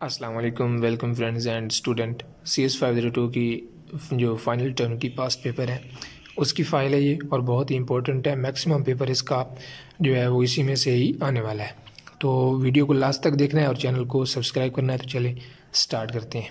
अस्सलाम वालेकुम welcome friends and student C S five zero two की जो फाइनल टर्म की पास्ट पेपर है, उसकी फ़ाइल है ये और बहुत ही इंपॉर्टेंट है। मैक्सिमम पेपर इसका जो है वो इसी में से ही आने वाला है। तो वीडियो को लास्ट तक देखना है और चैनल को सब्सक्राइब करना है तो चले स्टार्ट करते हैं।